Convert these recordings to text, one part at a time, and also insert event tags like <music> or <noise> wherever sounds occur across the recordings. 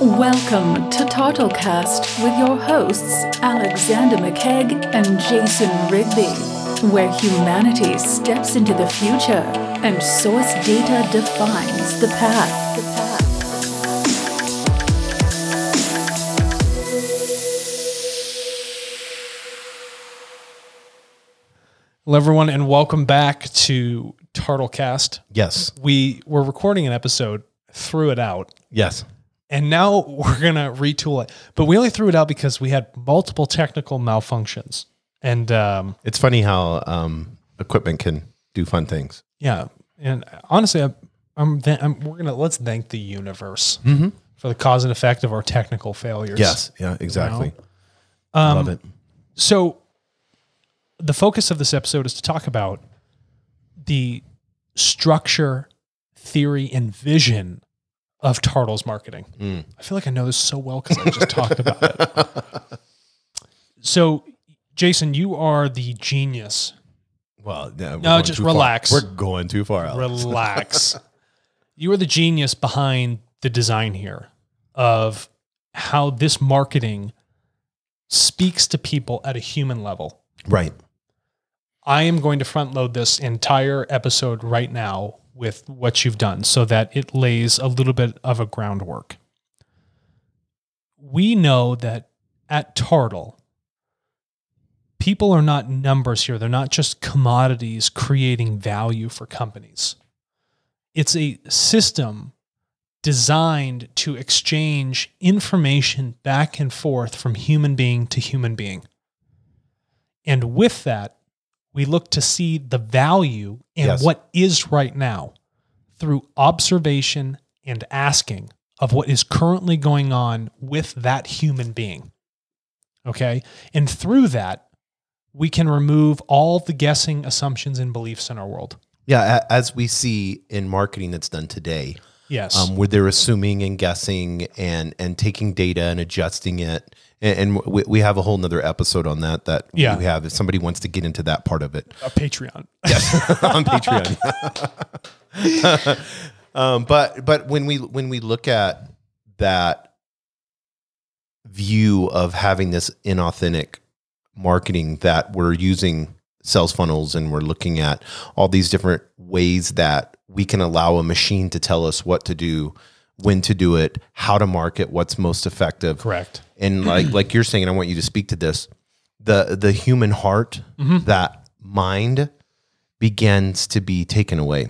Welcome to Tartlecast with your hosts Alexander McCaig and Jason Rigby, where humanity steps into the future and source data defines. The path. Hello, everyone, and welcome back to Tartlecast. Yes. We were recording an episode, threw it out, Yes. and now <laughs> we're gonna retool it. But we only threw it out because we had multiple technical malfunctions, and um, It's funny how um, equipment can do fun things. yeah, and honestly, I'm, I'm, th- I'm we're gonna let's thank the universe for the cause and effect of our technical failures. Yes. Yeah, exactly. Um, Love it. So, the focus of this episode is to talk about the structure, theory, and vision of Tartle's marketing. Mm. I feel like I know this so well because I just talked about it. <laughs> So, Jason, you are the genius. Well, yeah, No, just too far. relax. We're going too far. Alex. Relax. <laughs> you are the genius behind the design here of how this marketing speaks to people at a human level. Right. I am going to front load this entire episode right now with what you've done so that it lays a little bit of a groundwork. We know that at Tartle, people are not numbers here. They're not just commodities creating value for companies. It's a system designed to exchange information back and forth from human being to human being. And with that, we look to see the value in Yes. what is right now through observation and asking of what is currently going on with that human being. Okay. And through that, we can remove all the guessing assumptions and beliefs in our world. Yeah. As we see in marketing that's done today, Yes. um, where they're assuming and guessing and and taking data and adjusting it. And, and we, we have a whole nother episode on that that Yeah. we have if somebody wants to get into that part of it a Patreon. Yes. <laughs> On Patreon. <laughs> um, but but when we when we look at that view of having this inauthentic marketing that we're using sales funnels and we're looking at all these different ways that we can allow a machine to tell us what to do when to do it how to market what's most effective Correct. and <clears throat> like like you're saying, and I want you to speak to this. The the human heart, Mm-hmm. that mind begins to be taken away.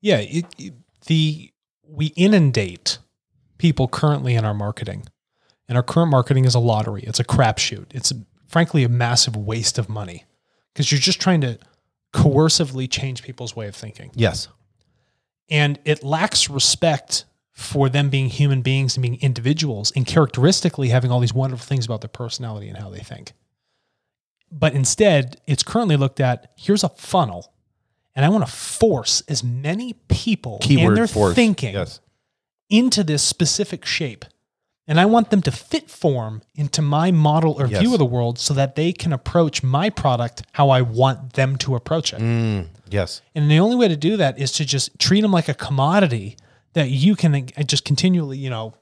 Yeah, it, it- the we inundate people currently in our marketing, and our current marketing is a lottery. It's a crapshoot. It's frankly a massive waste of money because you're just trying to coercively change people's way of thinking, Yes. and it lacks respect for them being human beings and being individuals, and characteristically having all these wonderful things about their personality and how they think. But instead, it's currently looked at here's a funnel, and I want to force as many people and their force. thinking Yes. into this specific shape. And I want them to fit form into my model or Yes. view of the world so that they can approach my product how I want them to approach it. Mm, yes. And the only way to do that is to just treat them like a commodity that you can just continually, you know,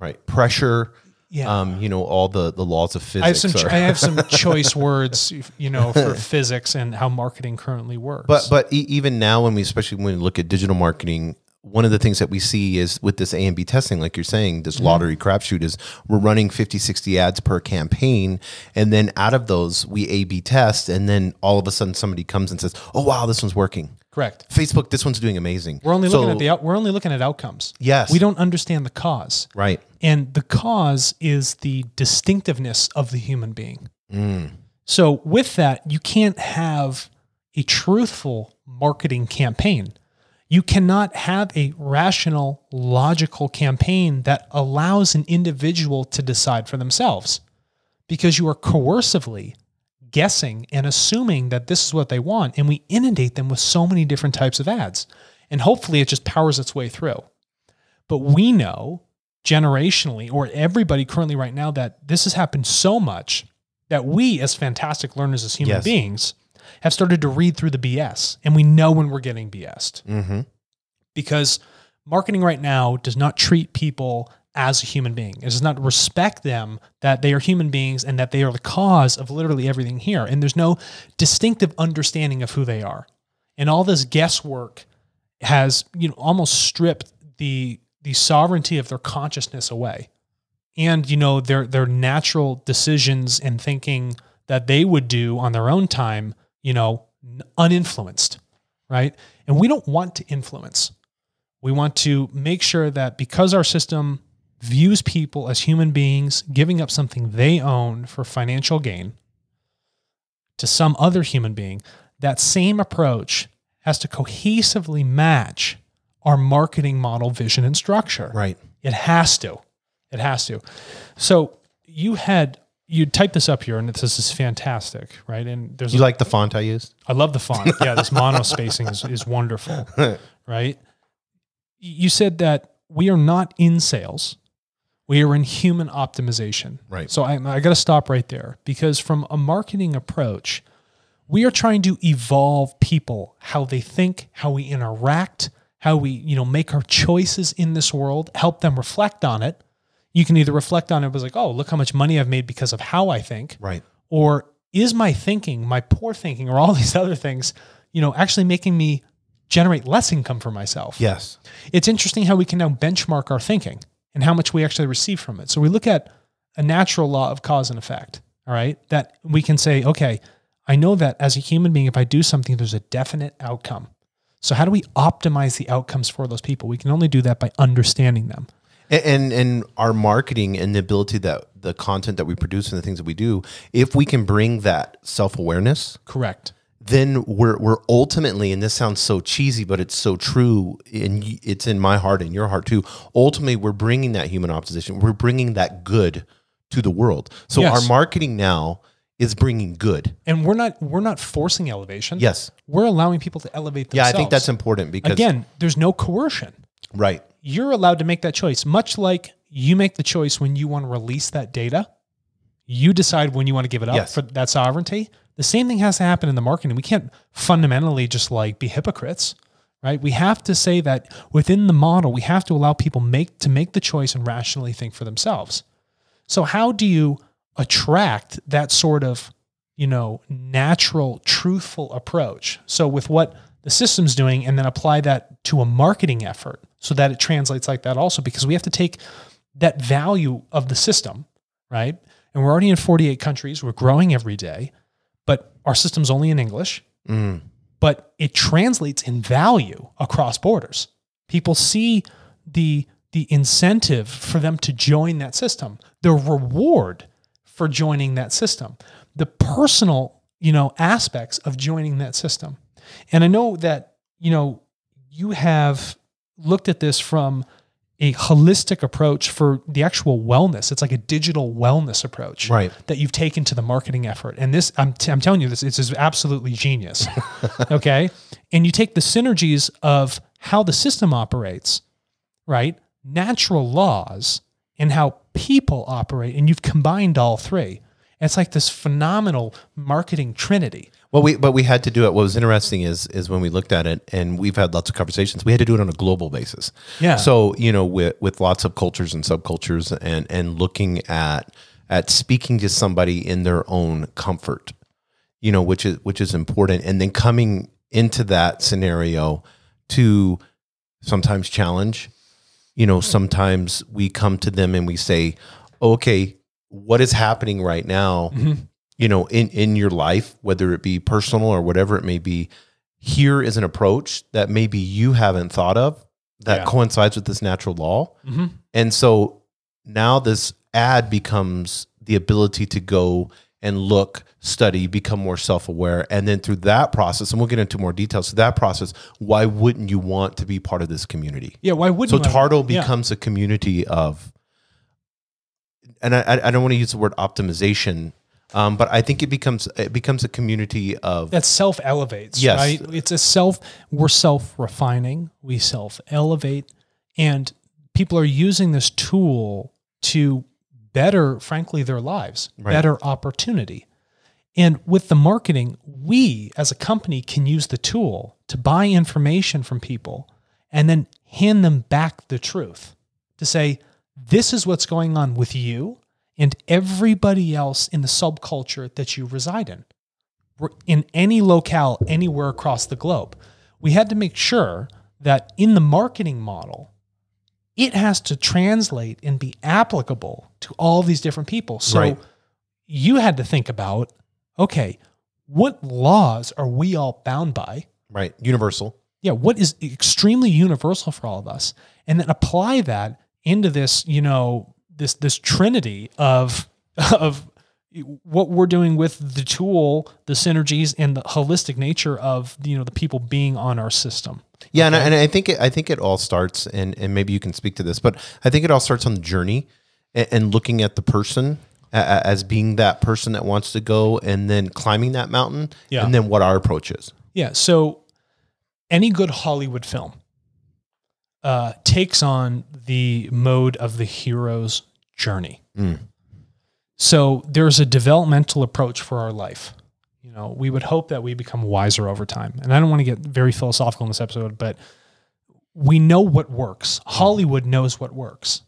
Right. Pressure. Yeah. Um, you know, all the the laws of physics. I have some are- I have some <laughs> choice words, you know, for <laughs> physics and how marketing currently works. But but e- even now, when we especially when we look at digital marketing, one of the things that we see is with this A and B testing, like you're saying, this lottery crapshoot is we're running 50, 60 ads per campaign. And then out of those, we A B test. And then all of a sudden somebody comes and says, oh, wow, this one's working. Correct. Facebook, this one's doing amazing. We're only So- looking at the out, we're only looking at outcomes. Yes. We don't understand the cause. Right. And the cause is the distinctiveness of the human being. Mm. So, with that, you can't have a truthful marketing campaign. You cannot have a rational, logical campaign that allows an individual to decide for themselves because you are coercively guessing and assuming that this is what they want. And we inundate them with so many different types of ads. And hopefully it just powers its way through. But we know generationally, or everybody currently right now, that this has happened so much that we, as fantastic learners, as human Yes. beings, have started to read through the BS, and we know when we're getting BS'd Mm-hmm. because marketing right now does not treat people as a human being. It does not respect them that they are human beings and that they are the cause of literally everything here. And there's no distinctive understanding of who they are. And all this guesswork has, you know, almost stripped the the sovereignty of their consciousness away. And, you know, their their natural decisions and thinking that they would do on their own time, you know, uninfluenced, right? And we don't want to influence. We want to make sure that because our system views people as human beings giving up something they own for financial gain to some other human being, that same approach has to cohesively match our marketing model, vision, and structure. Right. It has to. It has to. So you had you type this up here, and this is fantastic, right? And there's You like the font I used? I love the font. Yeah, this <laughs> mono spacing is, is wonderful, <laughs> right? You said that we are not in sales. We are in human optimization. Right. So I, I got to stop right there because from a marketing approach, we are trying to evolve people, how they think, how we interact, how we, you know, make our choices in this world, help them reflect on it. You can either reflect on it was like, oh, look how much money I've made because of how I think, Right. or is my thinking, my poor thinking, or all <laughs> these other things, you know, actually making me generate less income for myself? Yes. It's interesting how we can now benchmark our thinking and how much we actually receive from it. So we look at a natural law of cause and effect, all right? That we can say, okay, I know that as a human being, if I do something, there's a definite outcome. So how do we optimize the outcomes for those people? We can only do that by understanding them. And, and and our marketing and the ability that the content that we produce and the things that we do, if we can bring that self awareness, Correct. Then we're we're ultimately, and this sounds so cheesy, but it's so true, and it's in my heart and your heart too. Ultimately, we're bringing that human opposition. We're bringing that good to the world. So Yes. our marketing now is bringing good. And we're not we're not forcing elevation. Yes. We're allowing people to elevate Yeah. I think that's important because again, there's no coercion. right. You're allowed to make that choice, much like you make the choice when you want to release that data. You decide when you want to give it up Yes. for that sovereignty. The same thing has to happen in the marketing. We can't fundamentally just like be hypocrites, right? We have to say that within the model, we have to allow people make to make the choice and rationally think for themselves. So how do you attract that sort of, you know, natural, truthful approach? So with what the system's doing and then apply that to a marketing effort so that it translates like that also because we have to take that value of the system, right? And we're already in 48 countries, we're growing every day, our system's only in English, Mm. but it translates in value across borders. People see the the incentive for them to join that system, the reward for joining that system, the personal, you know, aspects of joining that system. And I know that, you know, you have looked at this from a holistic approach for the actual wellness. It's like a digital wellness approach Right. that you've taken to the marketing effort. And this, I'm, t- I'm telling you, this, this is absolutely genius. <laughs> okay. And you take the synergies of how the system operates, right? Natural laws and how people operate, and you've combined all three. It's like this phenomenal marketing trinity. Well, we but we had to do it. What was interesting is is when we looked at it, and we've had lots of conversations. We had to do it on a global basis. Yeah. So you know, with with lots of cultures and subcultures, and and looking at at speaking to somebody in their own comfort, you know, which is which is important, and then coming into that scenario to sometimes challenge. You know, sometimes we come to them and we say, "Okay, what is happening right now?" Mm-hmm. You know in in your life whether it be personal or whatever it may be here is an approach that maybe you haven't thought of that Yeah. coincides with this natural law Mm-hmm. and so now this ad becomes the ability to go and look study become more self-aware and then through that process and we'll get into more details through that process why wouldn't you want to be part of this community Yeah. Why wouldn't so? Tartle Yeah. becomes a community of, and I, I- I don't want to use the word optimization, um, but I think it becomes it becomes a community of that self elevates. Yes. Right. It's a self, we're self refining, we self elevate, and people are using this tool to better, frankly, their lives, Right. better opportunity. And with the marketing, we as a company can use the tool to buy information from people and then hand them back the truth to say, this is what's going on with you and everybody else in the subculture that you reside in, in any locale, anywhere across the globe. We had to make sure that in the marketing model, it has to translate and be applicable to all these different people. So Right. you had to think about okay, what laws are we all bound by? Right. Universal. Yeah, what is extremely universal for all of us? And then apply that into this, you know, this this trinity of <laughs> of what we're doing with the tool, the synergies, and the holistic nature of you know the people being on our system. Yeah, and, I, and I think it, I think it all starts, and and maybe you can speak to this, but I think it all starts on the journey and, and looking at the person as being that person that wants to go, and then climbing that mountain, Yeah. and then what our approach is. Yeah. So any good Hollywood film uh, takes on the mode of the hero's journey. Mm. So there's a developmental approach for our life. You know, we would hope that we become wiser over time. And I don't want to get very philosophical in this episode, but we know what works. Hollywood knows what works.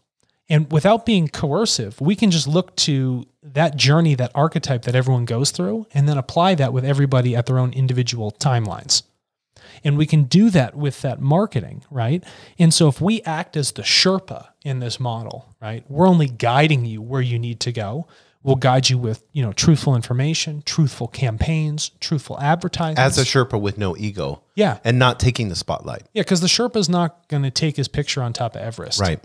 And without being coercive, we can just look to that journey, that archetype that everyone goes through, and then apply that with everybody at their own individual timelines. And we can do that with that marketing, right? And so if we act as the Sherpa in this model, right, we're only guiding you where you need to go. We'll guide you with, you know, truthful information, truthful campaigns, truthful advertising. As a Sherpa with no ego, yeah, and not taking the spotlight. yeah, because the Sherpa's not going to take his picture on top of Everest. Right.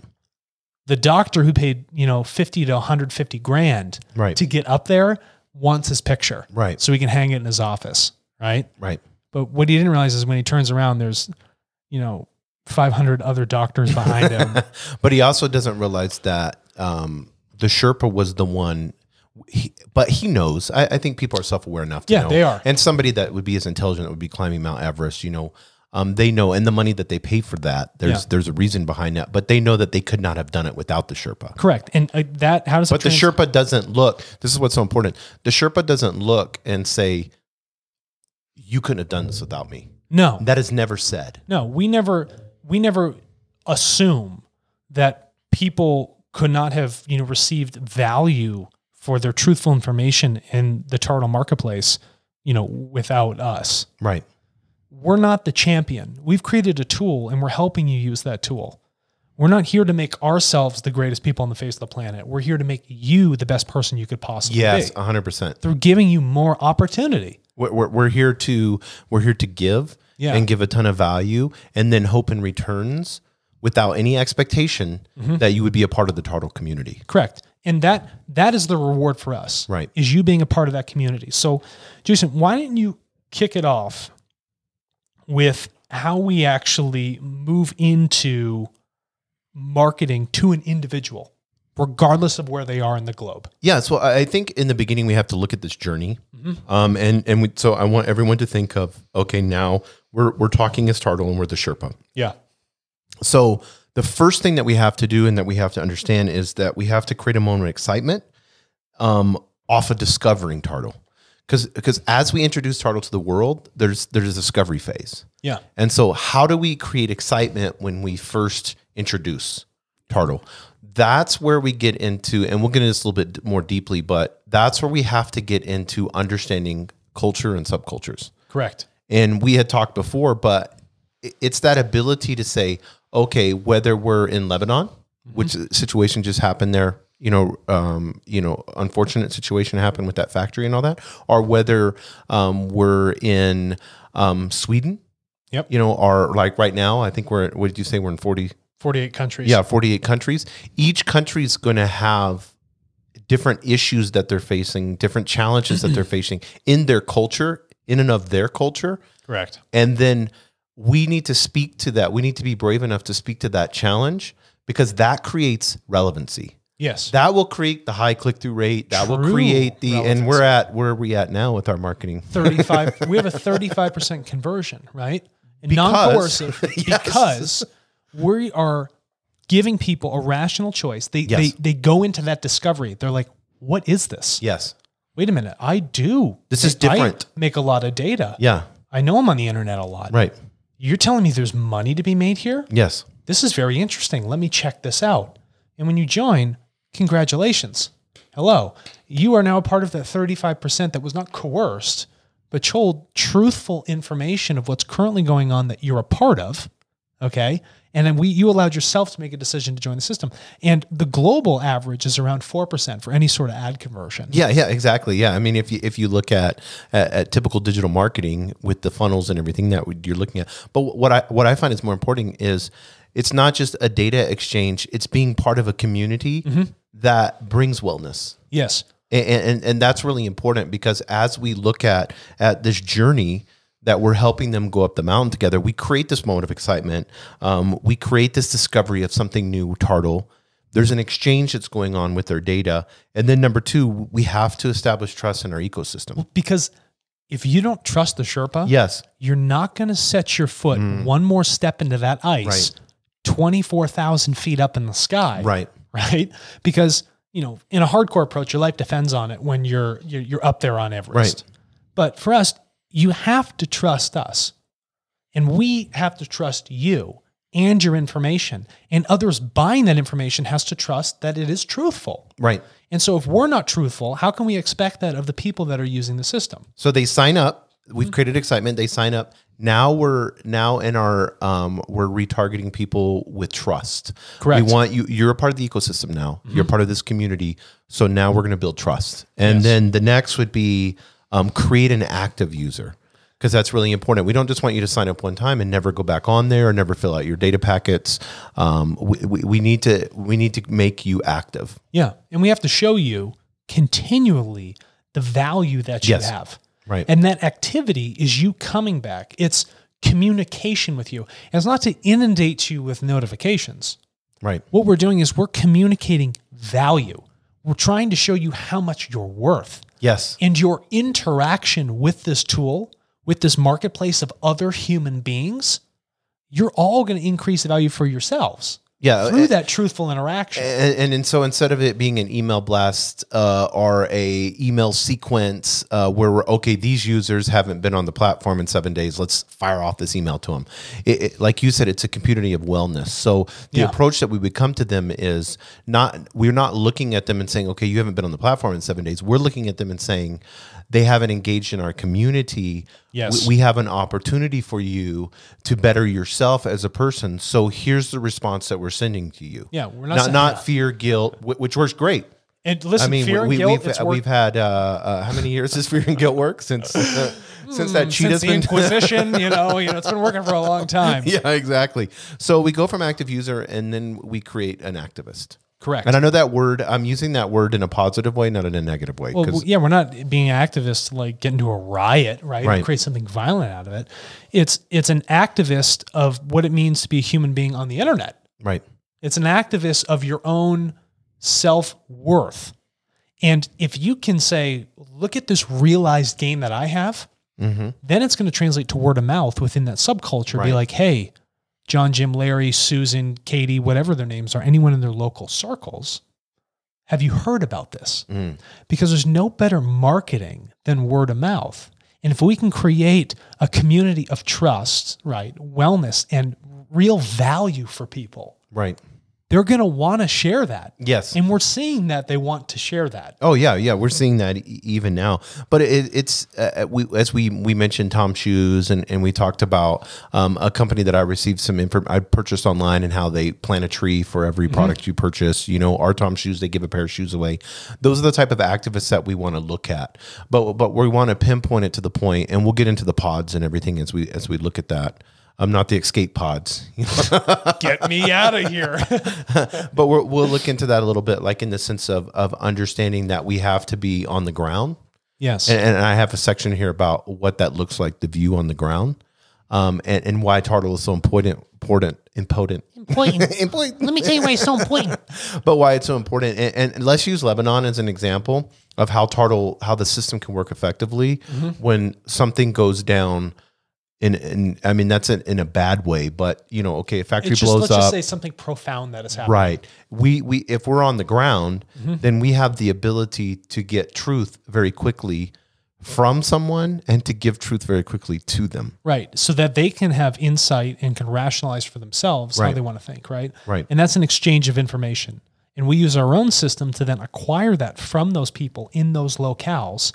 The doctor who paid, you know, 50 to 150 grand Right. to get up there wants his picture. Right. So he can hang it in his office. Right. Right. But what he didn't realize is when he turns around, there's, you know, 500 other doctors behind him. <laughs> But he also doesn't realize that um, the Sherpa was the one. He, but he knows. I, I think people are self aware enough to Yeah, know. they are. And somebody that would be as intelligent that would be climbing Mount Everest, you know, um, they know, and the money that they pay for that, there's Yeah. there's a reason behind that. But they know that they could not have done it without the Sherpa. Correct. And uh, that, how does But the Sherpa doesn't look. This is what's so important. The Sherpa doesn't look and say, "You couldn't have done this without me." No, That is never said. no, we never, we never assume that people could not have, you know, received value for their truthful information in the Tartle marketplace, you know, without us. Right. we're not the champion. We've created a tool and we're helping you use that tool. We're not here to make ourselves the greatest people on the face of the planet. We're here to make you the best person you could possibly Yes, be hundred percent. through giving you more opportunity. We're, we're, here to we're here to give Yeah. and give a ton of value, and then hope in returns without any expectation Mm-hmm. that you would be a part of the Tartle community. Correct. And that that is the reward for us. Right. Is you being a part of that community. So Jason, why didn't you kick it off with how we actually move into marketing to an individual, regardless of where they are in the globe? Yeah, so I think in the beginning we have to look at this journey, Mm-hmm. um, and and we, so I want everyone to think of okay, now we're we're talking as Tartle and we're the Sherpa. Yeah. So the first thing that we have to do and that we have to understand is that we have to create a moment of excitement um, off of discovering Tartle. Because because as we introduce Tartle to the world, there's there's a discovery phase. Yeah. And so how do we create excitement when we first introduce Tartle? That's where we get into, and we'll get into this a little bit more deeply, but that's where we have to get into understanding culture and subcultures Correct. and we had talked before, but it's that ability to say, okay, whether we're in Lebanon, which situation just happened there, you know, um, you know, unfortunate situation happened with that factory and all that, or whether um, we're in um, Sweden, Yep. you know, or like right now, I think we're, what did you say? We're in 40, 48 countries. yeah, 48 countries. Each country is going to have different issues that they're facing, different challenges that they're <clears throat> facing in their culture, in and of their culture. Correct. And then we need to speak to that. We need to be brave enough to speak to that challenge because that creates relevancy. Yes. That will create the high click through rate. That will create the, and we're at, where are we at now with our marketing? 35 we have a <laughs> 35% conversion, right? Because- non-coercive <laughs> Yes. because we are giving people a rational choice. They Yes. they they go into that discovery. They're like, "What is this? Yes. wait a minute, I do. This is I different. make a lot of data. Yeah. I know I'm on the internet a lot. Right. You're telling me there's money to be made here? Yes. This is very interesting. Let me check this out. And when you join, congratulations. Hello. You are now a part of that 35% that was not coerced, but told truthful information of what's currently going on that you're a part of. Okay. And then we you allowed yourself to make a decision to join the system. And the global average is around 4% for any sort of ad conversion. Yeah, yeah, exactly. Yeah, I mean, if you if you look at, at at typical digital marketing with the funnels and everything that you're looking at, but what I what I find is more important is it's not just a data exchange; it's being part of a community mm-hmm. that brings wellness. Yes. and, and and that's really important because as we look at at this journey that we're helping them go up the mountain together, we create this moment of excitement. Um, we create this discovery of something new, Tartle. There's an exchange that's going on with their data, and then number two, we have to establish trust in our ecosystem. Because if you don't trust the Sherpa, Yes, you're not going to set your foot one more step into that ice Right. 24,000 feet up in the sky. right, Right. Because, you know, in a hardcore approach, your life depends on it when you're, you're, you're up there on Everest. Right. But for us, you have to trust us and we have to trust you and your information and others buying that information has to trust that it is truthful. right. And so if we're not truthful, how can we expect that of the people that are using the system? So they sign up. Mm-hmm. We've created excitement. They sign up. Now we're now in our um, we're retargeting people with trust. Correct. Mm-hmm. We want you. You're a part of the ecosystem now. You're part of this community. So now we're going to build trust. And then the next would be um, create an active user because that's really important. We don't just want you to sign up one time and never go back on there or never fill out your data packets. Um, we, we, we need to we need to make you active. Yeah. And we have to show you continually the value that you Yes. have. Right. And that activity is you coming back. It's communication with you. And it's not to inundate you with notifications. Right. What we're doing is we're communicating value. We're trying to show you how much you're worth. Yes. And your interaction with this tool, with this marketplace of other human beings, you're all going to increase the value for yourselves Yeah. through that truthful interaction. and, and, and so instead of it being an email blast uh, or a email sequence uh, where we're okay these users haven't been on the platform in seven days let's fire off this email to them it, it- like you said it's a community of wellness so the Yeah. approach that we would come to them is not we're not looking at them and saying okay you haven't been on the platform in seven days we're looking at them and saying they haven't engaged in our community Yes. we, we have an opportunity for you to better yourself as a person so here's the response that we're sending to you Yeah, we're not not not fear, guilt, which works great. And listen, I mean, fear and we, guilt, we've we've had uh, uh, how many years has fear and guilt work since uh, since that since cheetah's the Inquisition, <laughs> you know, you know, it's been working for a long time. <laughs> yeah, exactly. So we go from active user and then we create an activist. Correct. And I know that word. I'm using that word in a positive way, not in a negative way. well, yeah, we're not being activists to like get into a riot, right? Right. And create something violent out of it. It's it's an activist of what it means to be a human being on the internet. right. It's an activist of your own self worth. And if you can say, look at this realized gain that I have, mm-hmm. then it's going to translate to word of mouth within that subculture. Be like, hey, John, Jim, Larry, Susan, Katie, whatever their names are, anyone in their local circles, have you heard about this? Mm. Because there's no better marketing than word of mouth. And if we can create a community of trust, right, wellness, and real value for people, Right. They're going to want to share that. Yes. And we're seeing that they want to share that. Oh yeah, yeah, we're seeing that e- even now. But it, it's uh, we as we we mentioned TOMS Shoes and, and we talked about um, a company that I received some info I purchased online and how they plant a tree for every product you purchase. You know, our TOMS Shoes they give a pair of shoes away. Those are the type of activists that we want to look at. But but we want to pinpoint it to the point, and we'll get into the pods and everything as we as we look at that. Um, not the escape pods. <laughs> Get me out of here. <laughs> but we're, we'll look into that a little bit, like in the sense of of understanding that we have to be on the ground, yes. and, and I have a section here about what that looks like, the view on the ground, um, and, and why Tartle is so important, important, important, Important. <laughs> important. Let me tell you why it's so important. but why it's so important. And, and let's use Lebanon as an example of how Tartle, how the system can work effectively when something goes down in, in I mean that's in, in a bad way, but you know, okay, a factory just blows let's up. just say something profound that has happened. Right. We we if we're on the ground, Mm-hmm. then we have the ability to get truth very quickly from someone and to give truth very quickly to them. Right. So that they can have insight and can rationalize for themselves how they want to think, right? Right. And that's an exchange of information. And we use our own system to then acquire that from those people in those locales.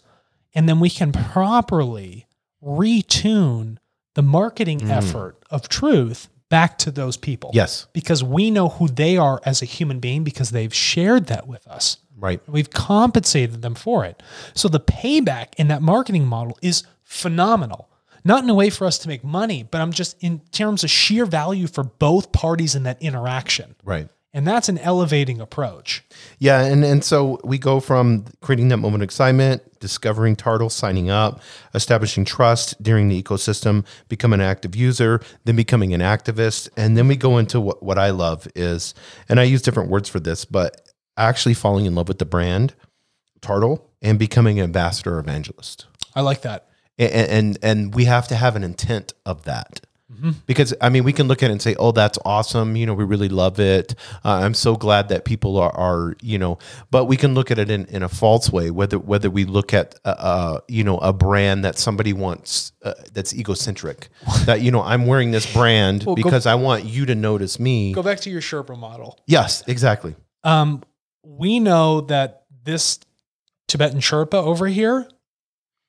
And then we can properly retune the marketing effort of truth back to those people. Mm. Yes. Because we know who they are as a human being because they've shared that with us. Right. We've compensated them for it. So the payback in that marketing model is phenomenal. Not in a way for us to make money, but I'm just in terms of sheer value for both parties in that interaction. Right. And that's an elevating approach. Yeah, and and so we go from creating that moment of excitement, discovering Tartle, signing up, establishing trust during the ecosystem, become an active user, then becoming an activist, and then we go into what, what I love is, and I use different words for this, but actually falling in love with the brand, Tartle, and becoming an ambassador evangelist. I like that. and and, and we have to have an intent of that because i mean we can look at it and say oh that's awesome. You know we really love it. Uh, i'm so glad that people are, are you know but we can look at it in, in a false way whether whether we look at uh, uh, you know a brand that somebody wants uh, that's egocentric <laughs> that you know i'm wearing this brand go- because i want you to notice me. Go back to your Sherpa model. yes exactly. Um, we know that this Tibetan Sherpa over here,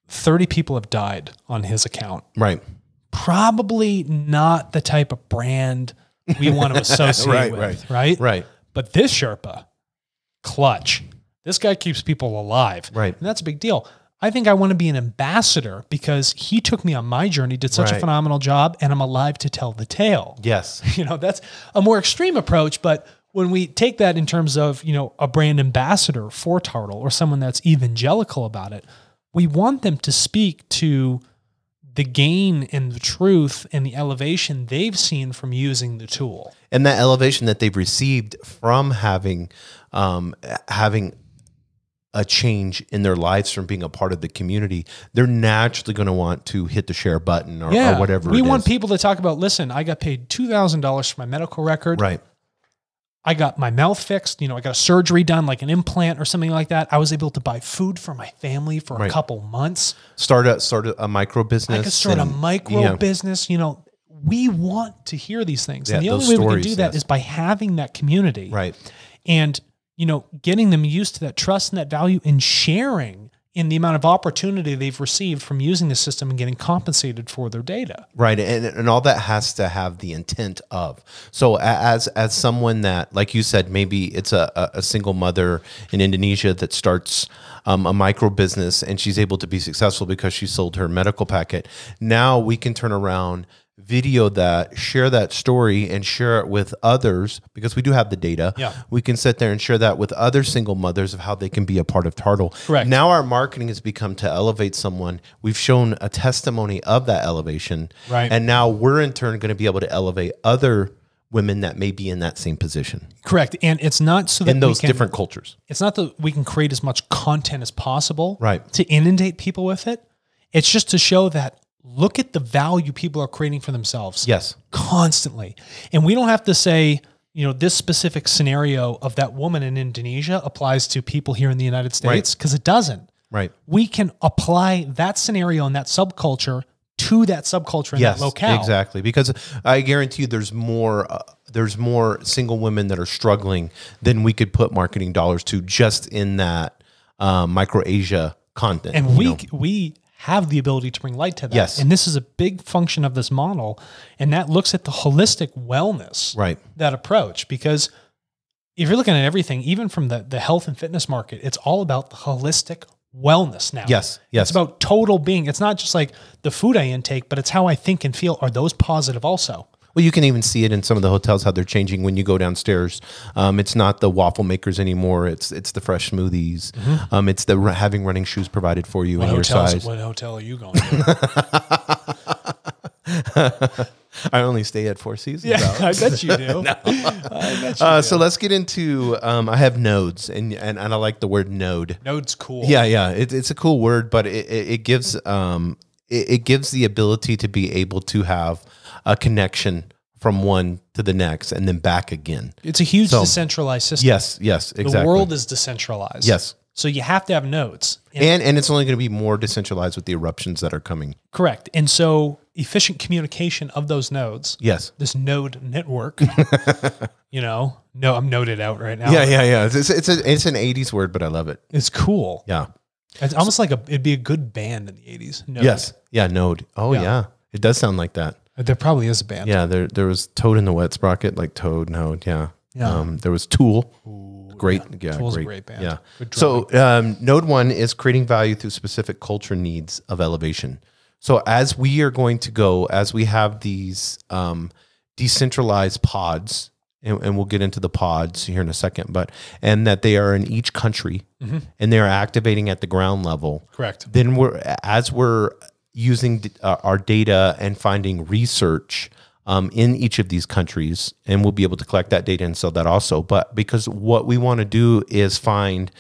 30 people have died on his account. right Probably not the type of brand we want to <laughs> associate Right, with, right. right? right But this Sherpa, clutch. This guy keeps people alive. Right. And that's a big deal. I think I want to be an ambassador because he took me on my journey, did such a phenomenal job, and I'm alive to tell the tale. yes <laughs> You know, that's a more extreme approach, but when we take that in terms of, you know, a brand ambassador for Tartle or someone that's evangelical about it, we want them to speak to the gain and the truth and the elevation they've seen from using the tool. and that elevation that they've received from having um, having a change in their lives from being a part of the community, they're naturally going to want to hit the share button or, or whatever. We want people to talk about, listen, I got paid $2,000 for my medical record. right, I got my mouth fixed. You know, I got a surgery done, like an implant or something like that. I was able to buy food for my family for a couple months. start a start a, a micro business. I could start a and- micro yeah. business. You know, we want to hear these things. and the only way we can do that is yes. by having that community. Right, And, you know, getting them used to that trust and that value and sharing in the amount of opportunity they've received from using the system and getting compensated for their data. right, and and all that has to have the intent of. So as as someone that, like you said, maybe it's a a, single mother in Indonesia that starts. Um, a micro business and she's able to be successful because she sold her medical packet. Now we can turn around, video that, share that story, and share it with others because we do have the data. Yeah. we can sit there and share that with other single mothers of how they can be a part of Tartle. Correct. Now our marketing has become to elevate someone. We've shown a testimony of that elevation. Right. And now we're in turn going to be able to elevate other women that may be in that same position Correct. And it's not so that in those we can, different cultures. it's not that we can create as much content as possible Right. to inundate people with it. It's just to show that look at the value people are creating for themselves Yes. constantly. And we don't have to say, you know, this specific scenario of that woman in Indonesia applies to people here in the United States because it doesn't. Right. We can apply that scenario and that subculture to that subculture in Yes, that locale. exactly. Because I guarantee you, there's more. Uh, there's more single women that are struggling than we could put marketing dollars to just in that um, micro Asia content. and we know? we have the ability to bring light to that. Yes. And this is a big function of this model, and that looks at the holistic wellness right. that approach because if you're looking at everything, even from the the health and fitness market, it's all about the holistic wellness now. Yes. Yes. It's about total being. It's not just like the food I intake, but it's how I think and feel. Are those positive also? Well, you can even see it in some of the hotels how they're changing when you go downstairs. Um, it's not the waffle makers anymore. It's it's the fresh smoothies. Um, it's the r- having running shoes provided for you in your size. what hotel are you going to? <laughs> I only stay at Four Seasons. yeah, Alex. <laughs> I bet you do. <laughs> I bet you Uh, do. so let's get into. Um, I have nodes, and, and and I like the word node. Node's cool. Yeah, yeah, it, it's a cool word, but it, it, it gives um, it, it gives the ability to be able to have a connection from one to the next and then back again. It's a huge So- decentralized system. Yes, yes, exactly. The world is decentralized. Yes. So you have to have nodes. And- and and it's only going to be more decentralized with the eruptions that are coming. correct. And so efficient communication of those nodes, Yes. this node network, <laughs> you know, no, I'm noted out right now. Yeah, yeah, yeah. It's it's, it's, a, it's an '80s word, but I love it. It's cool. Yeah. It's almost like a, it'd be a good band in the 80s. Node. Yes. Yeah. Node. Oh Yeah. yeah. It does sound like that. There probably is a band. Yeah. There there was Toad in the Wet Sprocket, like Toad Node. Yeah. Yeah. Um, there was Tool. great. Yeah. Tool's a great. great band. Yeah. So um, Node One is creating value through specific culture needs of elevation. So as we are going to go, as we have these um, decentralized pods, and, and we'll get into the pods here in a second, but and that they are in each country and they are activating at the ground level. Correct. Then we're as we're using uh, our data and finding research um, in each of these countries, and we'll be able to collect that data and sell that also. But because what we want to do is find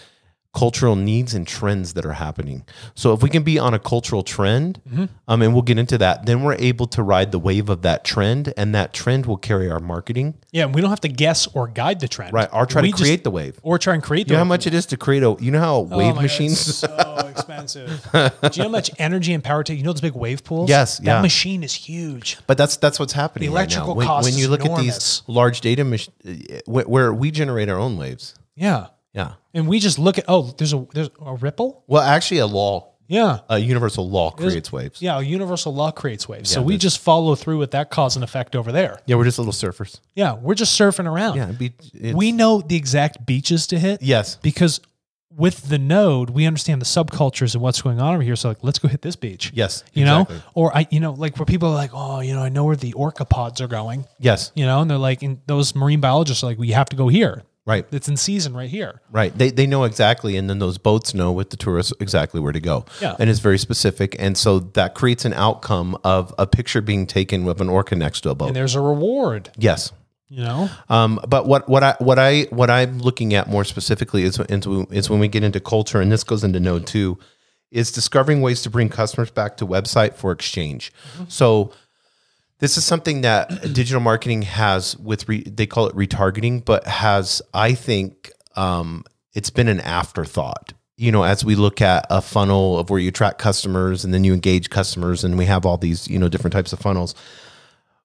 cultural needs and trends that are happening. So if we can be on a cultural trend, um, and we'll get into that, then we're able to ride the wave of that trend, and that trend will carry our marketing. Yeah. We don't have to guess or guide the trend. Right, or try We to just- create the wave. or try and create the You know how much it is to create a? You know how Oh wave God, machines? it's so <laughs> expensive. Do you know how much energy and power take? You know those big wave pools? Yes, That yeah. machine is huge. But that's that's what's happening. The right now. electrical When, cost when you look at these large data mach- uh, where, where we generate our own waves. Yeah. Yeah. And we just look at oh, there's a there's a ripple. Well, actually, a law, Yeah. a universal law creates waves. Yeah, a universal law creates waves. so Yeah, we just follow through with that cause and effect over there. Yeah, we're just little surfers. Yeah, we're just surfing around. Yeah, be, we know the exact beaches to hit yes, because with the node, we understand the subcultures and what's going on over here. So like, let's go hit this beach. yes, You exactly. know, or I, you know, like where people are like, oh, you know, I know where the orca pods are going. yes, You know, and they're like, and those marine biologists are like, well, you have to go here. Right, It's in season right here. right. They they know exactly, and then those boats know with the tourists exactly where to go. Yeah. and it's very specific, and so that creates an outcome of a picture being taken with an orca next to a boat. And there's a reward. yes. You know, Um, but what what I what I what I'm looking at more specifically is is when we get into culture, and this goes into Node two, is discovering ways to bring customers back to website for exchange. So this is something that <clears throat> digital marketing has with re, they call it retargeting, but has I think um, it's been an afterthought. You know, as we look at a funnel of where you attract customers and then you engage customers, and we have all these you know different types of funnels.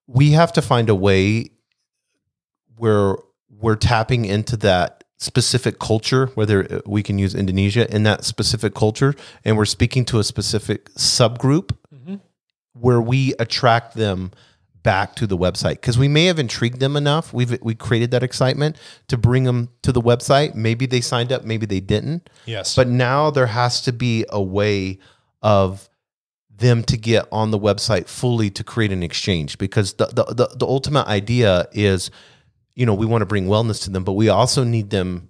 We have to find a way where we're tapping into that specific culture, whether we can use Indonesia in that specific culture, and we're speaking to a specific subgroup where we attract them back to the website because we may have intrigued them enough. We've we created that excitement to bring them to the website. Maybe they signed up, maybe they didn't. yes, But now there has to be a way of them to get on the website fully to create an exchange because the, the, the, the ultimate idea is, you know, we want to bring wellness to them, but we also need them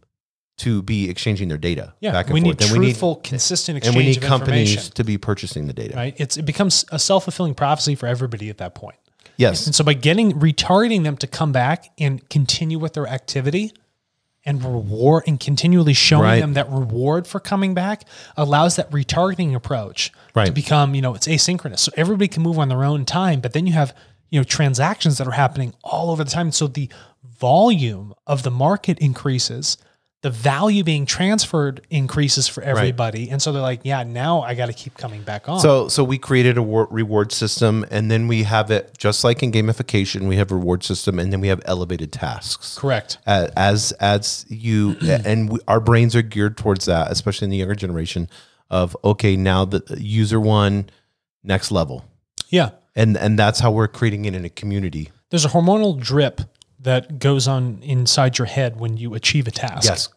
to be exchanging their data yeah, back and we forth. need and truthful, consistent we exchange need, and we need companies to be purchasing the data. Right? It's it becomes a self fulfilling prophecy for everybody at that point. Yes. And so by getting retargeting them to come back and continue with their activity and reward and continually showing Right. them that reward for coming back allows that retargeting approach right. to become, you know, it's asynchronous. So everybody can move on their own time, but then you have, you know, transactions that are happening all over the time. So the volume of the market increases, the value being transferred increases for everybody. And so they're like, yeah, now I got to keep coming back on. So, so we created a reward system, and then we have it just like in gamification. We have reward system, and then we have elevated tasks. correct. A- As as you <clears throat> and we, our brains are geared towards that, especially in the younger generation. Of okay, now the user one, next level, Yeah. and and that's how we're creating it in a community. there's a hormonal drip that goes on inside your head when you achieve a task. Yes.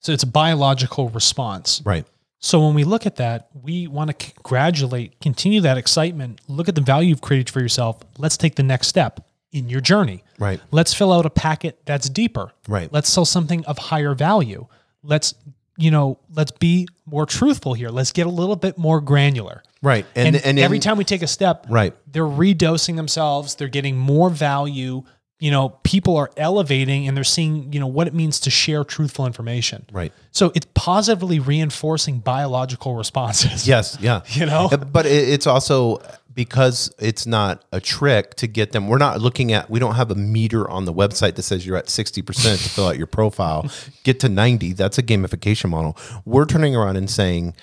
So it's a biological response. right, So when we look at that, we want to congratulate, continue that excitement, look at the value you've created for yourself. Let's take the next step in your journey. right, Let's fill out a packet that's deeper. Right. Let's sell something of higher value. Let's, you know, let's be more truthful here. Let's get a little bit more granular. right, And, and and, every in- time we take a step, right, they're redosing themselves. They're getting more value you know, people are elevating and they're seeing, you know, what it means to share truthful information. Right. So it's positively reinforcing biological responses. Yes. Yeah. <laughs> You know? But it's also because it's not a trick to get them. We're not looking at. We don't have a meter on the website that says you're at sixty percent to fill out your profile. Get to ninety. That's a gamification model. We're turning around and saying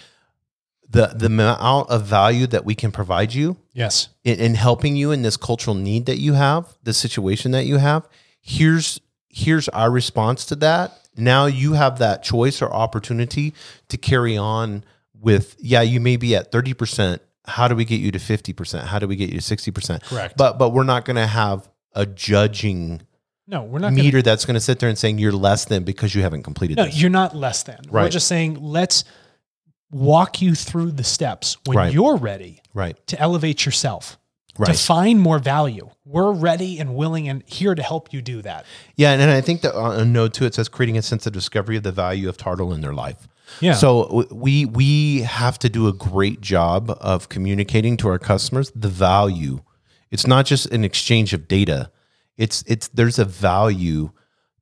the the amount of value that we can provide you Yes. in, in helping you in this cultural need that you have, the situation that you have. Here's here's our response to that. Now you have that choice or opportunity to carry on with. Yeah, you may be at thirty percent. How do we get you to fifty percent? How do we get you to sixty percent? Correct. But but we're not going to have a judging No, we're not gonna, meter that's going to sit there and saying you're less than because you haven't completed No, this. you're not less than. Right. We're just saying let's walk you through the steps when Right. you're ready Right. to elevate yourself. Right. To find more value. We're ready and willing and here to help you do that. Yeah, and, and I think that on a note too, it says creating a sense of discovery of the value of Tartle in their life. Yeah. So we we have to do a great job of communicating to our customers the value. It's not just an exchange of data. It's it's there's a value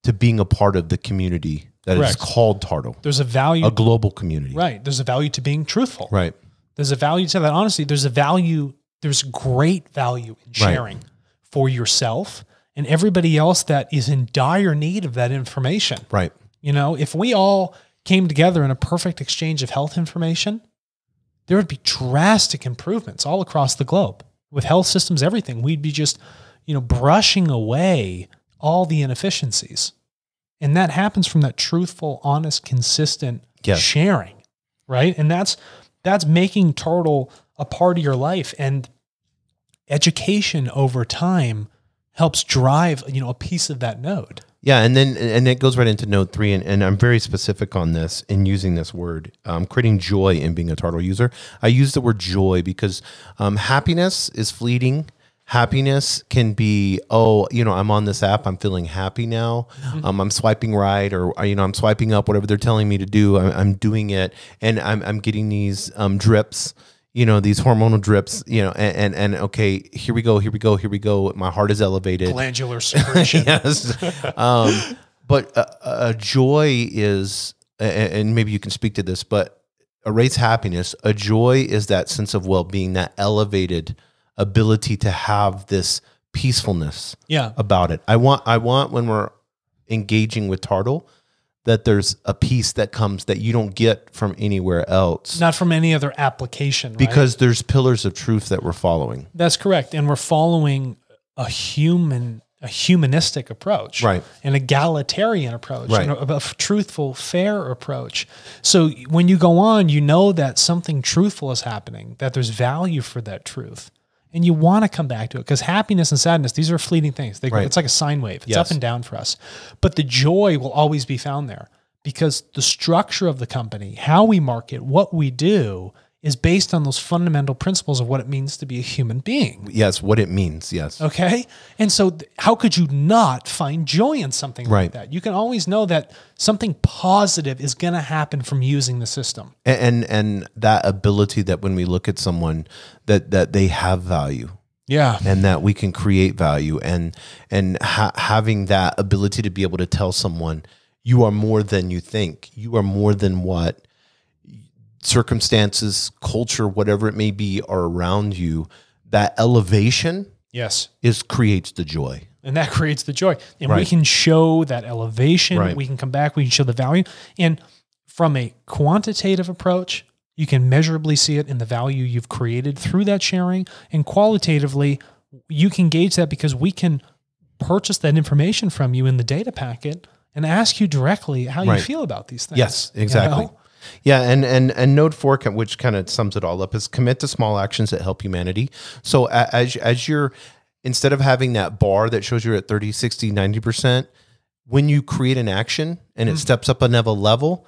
to being a part of the community that is Correct. called Tartle, There's a value a global community. right. There's a value to being truthful. Right. There's a value to that. honesty. there's a value, there's great value in Right. sharing for yourself and everybody else that is in dire need of that information. Right. You know, if we all came together in a perfect exchange of health information, there would be drastic improvements all across the globe with health systems, everything. We'd be just, you know, brushing away all the inefficiencies. And that happens from that truthful, honest, consistent Yes. sharing, right? And that's that's making Tartle a part of your life and education over time helps drive, you know, a piece of that node. Yeah, and then and it goes right into note three, and, and I'm very specific on this in using this word, um, creating joy in being a Tartle user. I use the word joy because um, happiness is fleeting. Happiness can be, oh, you know, I'm on this app, I'm feeling happy now. Um, I'm swiping right, or or, you know, I'm swiping up, whatever they're telling me to do. I'm, I'm doing it, and I'm I'm getting these um, drips you know these hormonal drips you know and, and and okay here we go here we go here we go my heart is elevated Glandular <laughs> secretion. yes. Um, but a, a joy is, and maybe you can speak to this, but erase happiness. A joy is that sense of well being, that elevated ability to have this peacefulness yeah. about it. I want, I want when we're engaging with Tartle that there's a peace that comes that you don't get from anywhere else Not from any other application. right? because there's pillars of truth that we're following. That's correct. And we're following a human, a humanistic approach, Right. An egalitarian approach, Right. a, a truthful, fair approach. So when you go on, you know that something truthful is happening, that there's value for that truth. And you want to come back to it because happiness and sadness, these are fleeting things. They, Right. It's like a sine wave. It's Yes. up and down for us. But the joy will always be found there because the structure of the company, how we market, what we do is based on those fundamental principles of what it means to be a human being. Yes, what it means. Yes. Okay. And so, how could you not find joy in something like that? You can always know that something positive is going to happen from using the system. and and, and that ability that when we look at someone that that they have value Yeah. and that we can create value and and ha- having that ability to be able to tell someone you are more than you think you are more than what circumstances culture whatever it may be are around you that elevation Yes. is creates the joy And that creates the joy. And we can show that elevation. Right. We can come back. We can show the value. And from a quantitative approach, you can measurably see it in the value you've created through that sharing. And qualitatively, you can gauge that because we can purchase that information from you in the data packet and ask you directly how you feel about these things. Yes, you exactly. know? Yeah, and and and node four, which kind of sums it all up, is commit to small actions that help humanity. So as as you're instead of having that bar that shows you're at 30, 60, 90%, when you create an action and it mm-hmm. steps up another level,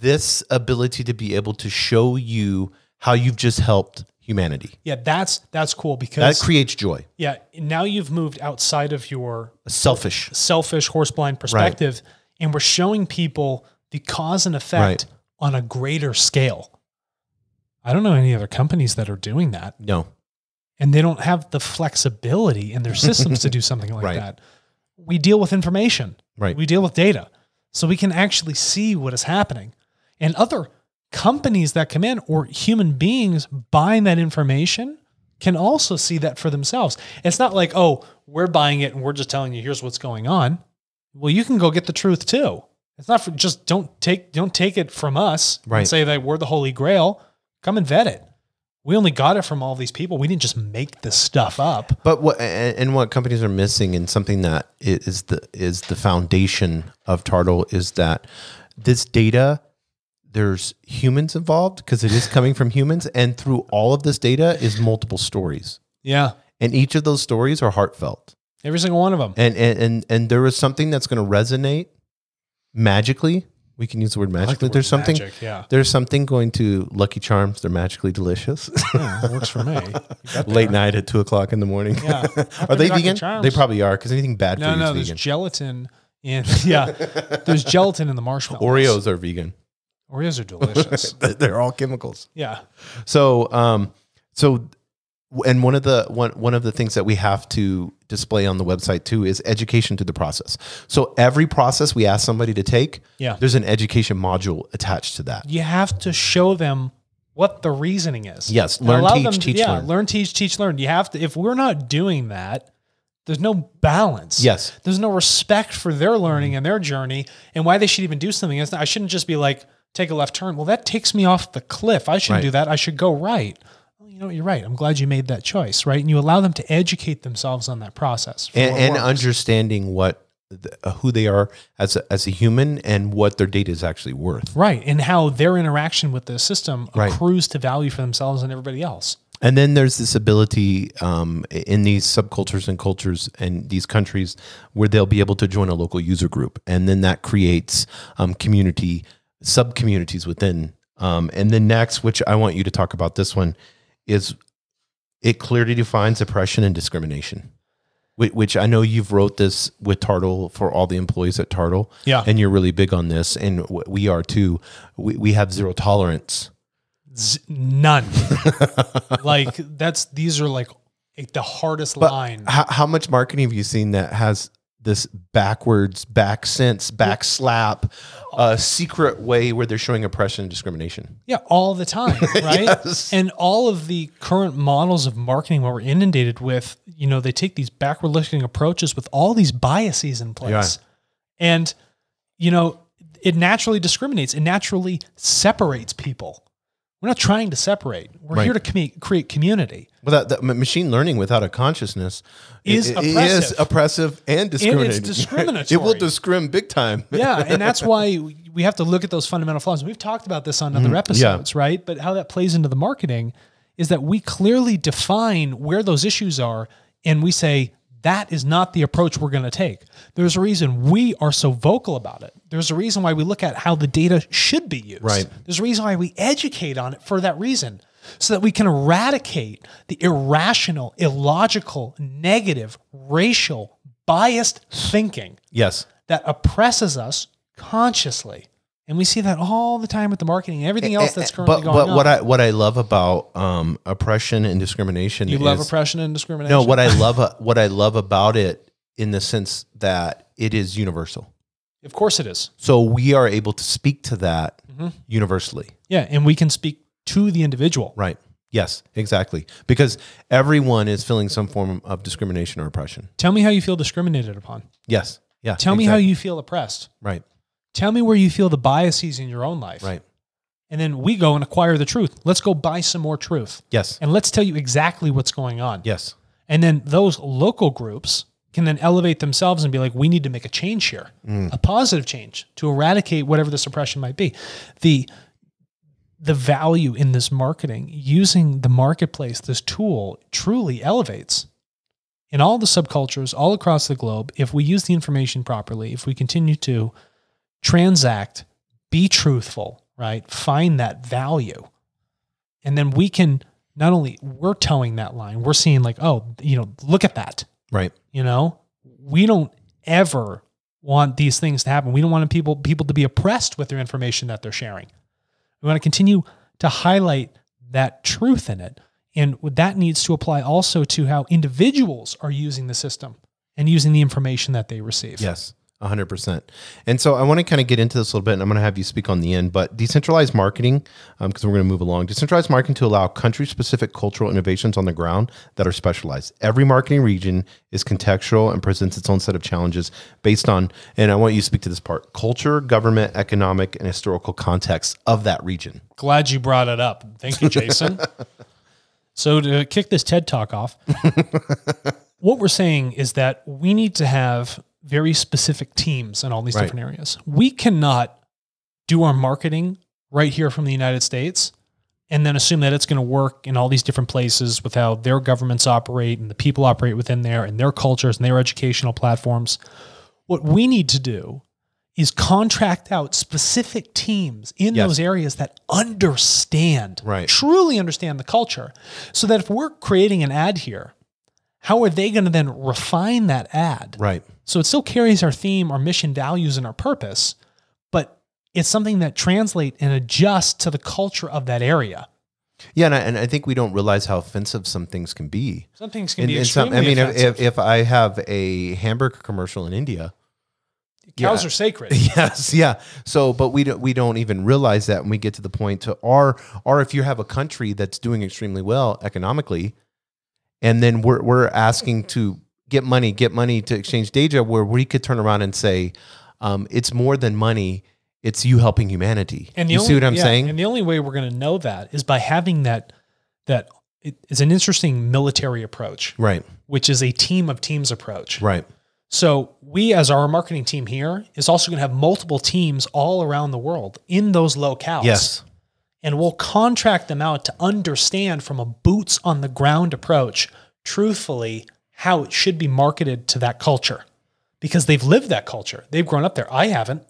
this ability to be able to show you how you've just helped humanity. Yeah, that's that's cool because That creates joy. yeah, now you've moved outside of your Selfish. selfish horse blind perspective and we're showing people the cause and effect Right. On a greater scale. I don't know any other companies that are doing that No. and they don't have the flexibility in their systems to do <laughs> something like Right. that. we deal with information. Right. We deal with data. So we can actually see what is happening. And other companies that come in or human beings buying that information can also see that for themselves. It's not like, oh, we're buying it and we're just telling you here's what's going on. Well, you can go get the truth too. It's not for just don't take don't take it from us Right. and say that we're the holy grail. Come and vet it. We only got it from all these people. We didn't just make this stuff up. But what and, what companies are missing, and something that is the is the foundation of Tartle is that this data, there's humans involved because it is coming from humans, and through all of this data is multiple stories, Yeah. and each of those stories are heartfelt, Every single one of them. and and and, and there is something that's going to resonate magically. We can use the word magically. there's something. Magic, yeah. There's something going to Lucky Charms. They're magically delicious. Yeah, works for me. <laughs> Late night at two o'clock in the morning. Yeah. <laughs> Are they Lucky vegan? Charms. They probably are because anything bad No, for you no, is there's vegan. gelatin in <laughs> yeah. There's gelatin in the marshmallows. Oreos are vegan. Oreos are delicious. They're all chemicals. yeah. So, um, so, and one of the one one of the things that we have to display on the website too is education to the process. So every process we ask somebody to take, Yeah. there's an education module attached to that. You have to show them what the reasoning is. Yes, learn, teach, them teach, yeah, learn. learn, teach, teach, learn. You have to if we're not doing that, there's no balance. Yes. There's no respect for their learning and their journey and why they should even do something. I shouldn't just be like, take a left turn. Well, that takes me off the cliff. I shouldn't Right. do that. I should go right. You know, you're right. I'm glad you made that choice, right? And you allow them to educate themselves on that process. and, and understanding what the, uh, who they are as a, as a human and what their data is actually worth. Right. And how their interaction with the system Right. accrues to value for themselves and everybody else. And then there's this ability um, in these subcultures and cultures and these countries where they'll be able to join a local user group, and then that creates um, community sub communities within. Um, and then next, which I want you to talk about, this one is it clearly defines oppression and discrimination. Which, I know you've wrote this with Tartle for all the employees at Tartle, Yeah. and you're really big on this, and we are too. We, we have zero tolerance Z- none. <laughs> like that's these are like the hardest But line. How, how much marketing have you seen that has this backwards, back sense, back slap, uh, secret way where they're showing oppression and discrimination? Yeah, all the time, <laughs> right? Yes. And all of the current models of marketing what we're inundated with, you know, they take these backward looking approaches with all these biases in place. And, you know, it naturally discriminates, it naturally separates people. We're not trying to separate. We're Right. here to commu- create community. Without m- machine learning without a consciousness Is it- it oppressive. is oppressive and discriminating. <laughs> discriminatory. it will discrim big time. <laughs> yeah, and that's why we- we have to look at those fundamental flaws. We've talked about this on other mm-hmm. episodes, right? But how that plays into the marketing is that we clearly define where those issues are, and we say that is not the approach we're going to take. There's a reason we are so vocal about it. There's a reason why we look at how the data should be used. Right. There's a reason why we educate on it for that reason. So that we can eradicate the irrational, illogical, negative, racial, biased thinking Yes. that oppresses us consciously. And we see that all the time with the marketing and everything else that's currently but, going but on. what I what I love about um, oppression and discrimination you is, love oppression and discrimination. No, what I <laughs> love what I love about it in the sense that it is universal. of course it is. So we are able to speak to that Mm-hmm. universally. Yeah, and we can speak to the individual. Right. Yes, exactly. Because everyone is feeling some form of discrimination or oppression. Tell me how you feel discriminated upon. Yes. Yeah. Tell me how you feel oppressed. Right. Tell me where you feel the biases in your own life. Right. And then we go and acquire the truth. Let's go buy some more truth. Yes. And let's tell you exactly what's going on. Yes. And then those local groups can then elevate themselves and be like, we need to make a change here, mm. a positive change to eradicate whatever the suppression might be. The the value in this marketing, using the marketplace, this tool truly elevates in all the subcultures all across the globe. If we use the information properly, if we continue to transact, be truthful, right? Find that value. And then we can not only we're towing that line, we're seeing like, oh, you know, look at that. Right. You know, we don't ever want these things to happen. We don't want people people to be oppressed with their information that they're sharing. We want to continue to highlight that truth in it. And that needs to apply also to how individuals are using the system and using the information that they receive. Yes, 100%. And so I want to kind of get into this a little bit, and I'm going to have you speak on the end, but decentralized marketing, um, because we're going to move along, decentralized marketing to allow country specific cultural innovations on the ground that are specialized. Every marketing region is contextual and presents its own set of challenges based on, and I want you to speak to this part culture, government, economic, and historical context of that region. Glad you brought it up. Thank you, Jason. <laughs> so to kick this TED talk off, <laughs> what we're saying is that we need to have very specific teams in all these Right. different areas. We cannot do our marketing right here from the United States and then assume that it's going to work in all these different places with how their governments operate and the people operate within there and their cultures and their educational platforms. What we need to do is contract out specific teams in Yes. those areas that understand, Right. truly understand the culture. So that if we're creating an ad here, how are they going to then refine that ad? Right. So it still carries our theme, our mission values, and our purpose, but it's something that translate and adjust to the culture of that area. Yeah, and I, and I think we don't realize how offensive some things can be. Some things can And- be and some- I mean, if, offensive. if, if I have a hamburger commercial in India, Cows yeah. are sacred. <laughs> yes, yeah. So, but we don't we don't even realize that when we get to the point to or or if you have a country that's doing extremely well economically, and then we're we're asking to get money, get money to exchange data, where we could turn around and say, um, it's more than money. It's you helping humanity. And you only, see what I'm yeah, saying? And the only way we're going to know that is by having that that it is an interesting military approach, right, which is a team of teams approach. right, So we, as our marketing team here, is also going to have multiple teams all around the world in those locales. yes, and we'll contract them out to understand from a boots on the ground approach, truthfully, how it should be marketed to that culture because they've lived that culture. They've grown up there. I haven't.